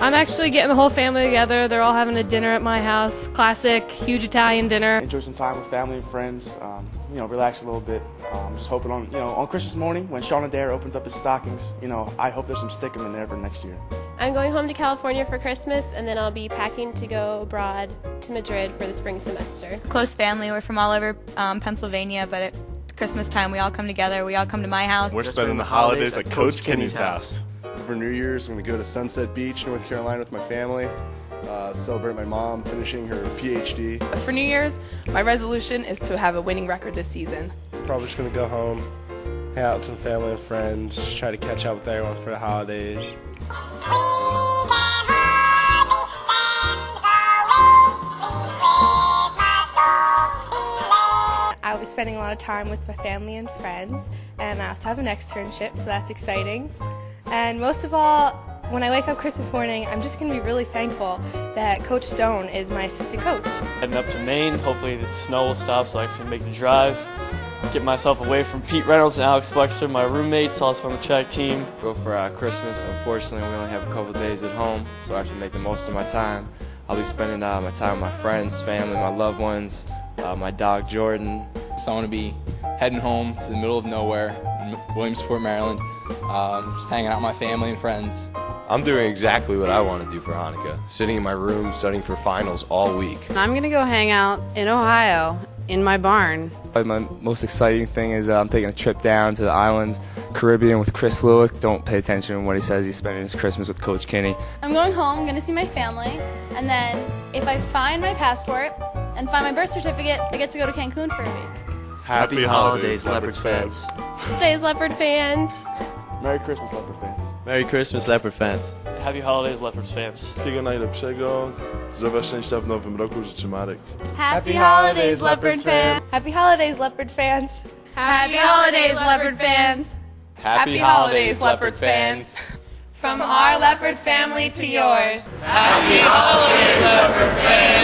I'm actually getting the whole family together. They're all having a dinner at my house. Classic, huge Italian dinner. Enjoy some time with family and friends. Um, you know, relax a little bit. Um, just hoping on, you know, on Christmas morning when Sean Adair opens up his stockings, you know, I hope there's some stickum in there for next year. I'm going home to California for Christmas, and then I'll be packing to go abroad to Madrid for the spring semester. Close family. We're from all over um, Pennsylvania, but at Christmas time we all come together. We all come to my house. We're spending the holidays at Coach Kenny's house. For New Year's, I'm going to go to Sunset Beach, North Carolina with my family. Uh, celebrate my mom finishing her PhD. For New Year's, my resolution is to have a winning record this season. Probably just going to go home, hang out with some family and friends, try to catch up with everyone for the holidays. I was spending a lot of time with my family and friends, and I also have an externship, so that's exciting. And most of all, when I wake up Christmas morning, I'm just going to be really thankful that Coach Stone is my assistant coach. Heading up to Maine, hopefully the snow will stop so I can make the drive. Get myself away from Pete Reynolds and Alex Blexer, my roommates, also on the track team. Go for uh, Christmas. Unfortunately, we only have a couple days at home, so I have to make the most of my time. I'll be spending uh, my time with my friends, family, my loved ones, uh, my dog Jordan. So I'm going to be heading home to the middle of nowhere in Williamsport, Maryland, um, just hanging out with my family and friends. I'm doing exactly what I want to do for Hanukkah, sitting in my room studying for finals all week. I'm going to go hang out in Ohio in my barn. But my most exciting thing is uh, I'm taking a trip down to the islands, Caribbean with Chris Lewick. Don't pay attention to what he says. He's spending his Christmas with Coach Kinney. I'm going home, I'm going to see my family, and then if I find my passport and find my birth certificate, I get to go to Cancun for a week. Happy, Happy holidays, holidays, Leopards fans. Holidays, Leopard fans. Merry Christmas, Leopard fans. Merry Christmas, Leopard fans. Happy holidays, Leopards fans. Wszystkiego najlepszego, zdrowia, szczęścia w nowym roku życzy Marek. Happy holidays, Leopard fans. Happy holidays, Leopard fans. Happy holidays, Leopard fans. Happy holidays, Leopard fans. From our Leopard family to yours. Happy holidays, Leopard fans.